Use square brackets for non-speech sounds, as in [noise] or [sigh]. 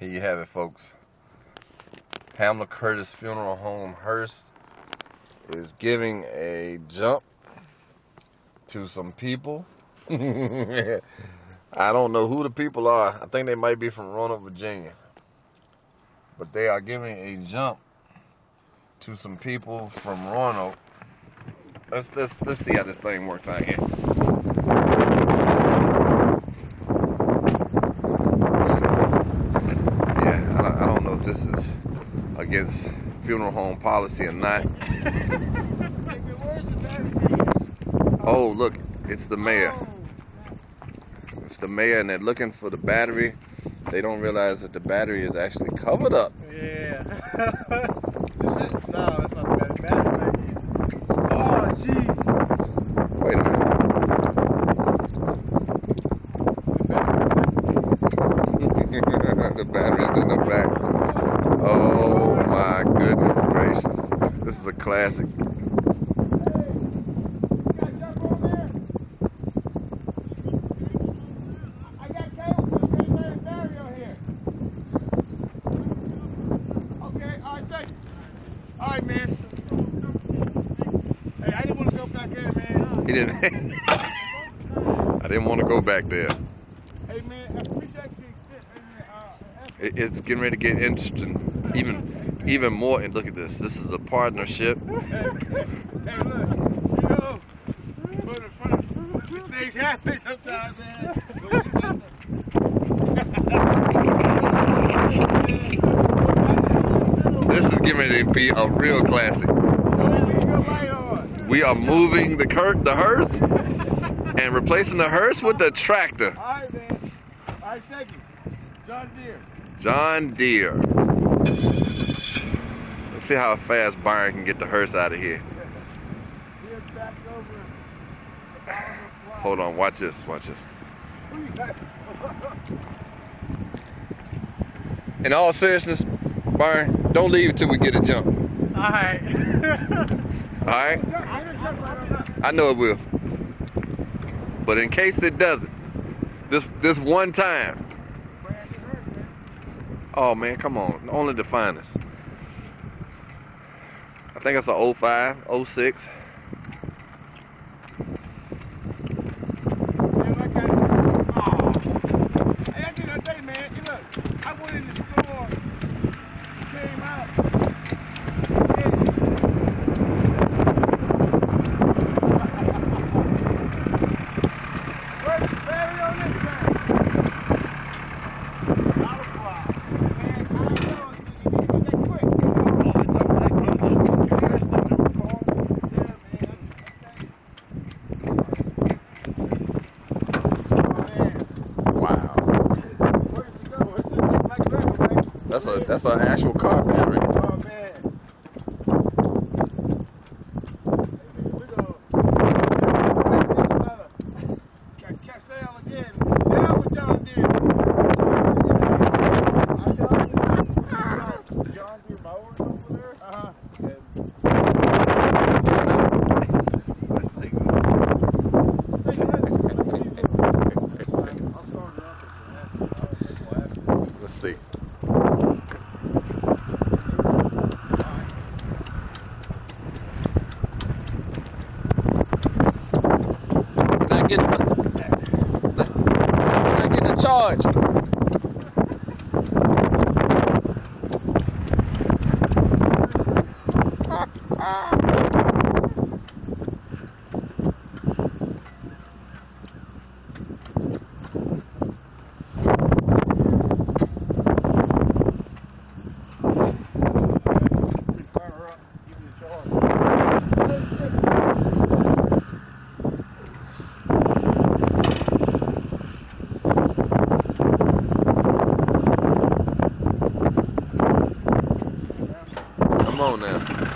Here you have it, folks. Pamela Curtis Funeral Home Hearst is giving a jump to some people. [laughs] I don't know who the people are. I think they might be from Roanoke, Virginia. But they are giving a jump to some people from Roanoke. Let's let's let's see how this thing works out here. Yeah, I don't, I don't know if this is against funeral home policy or not. [laughs] Oh, look, it's the mayor. It's the mayor, and they're looking for the battery. They don't realize that the battery is actually covered up. Yeah. [laughs] no, that's not the battery. Oh, gee. Wait a minute. the battery's in the back. Oh my goodness gracious. This is a classic. Alright, man. Hey, I didn't want to go back there, man. He didn't. [laughs] I didn't want to go back there. Hey, man, I appreciate you. Hey, man, uh, It's getting ready to get interesting. Even, [laughs] even more. And look at this. This is a partnership. hey, [laughs] hey, look, you know, for things happen sometimes, man. This is getting to be a real classic. We are moving the cur- the hearse and replacing the hearse with the tractor. Alright, man. Alright, thank you. John Deere. John Deere. Let's see how fast Byron can get the hearse out of here. Deere back over. Hold on, watch this, watch this. In all seriousness, Byron, don't leave until we get a jump. Alright. All right? I know it will. But in case it doesn't, this this one time. Oh man, come on. Only the finest. I think it's a 05, 06. I went in the store, came out, Where's the battery on this thing? Not a problem. Man, I know you need to get that quick. Wow. That's a that's an actual car battery. Oh man. Catch sale again. Now with John Deere. John Deere mowers over there. Uh-huh. Let's see. I'll start it up. Let's see. You're not getting my, you're not getting a charge. Fire her up, give me a charge. Come on now.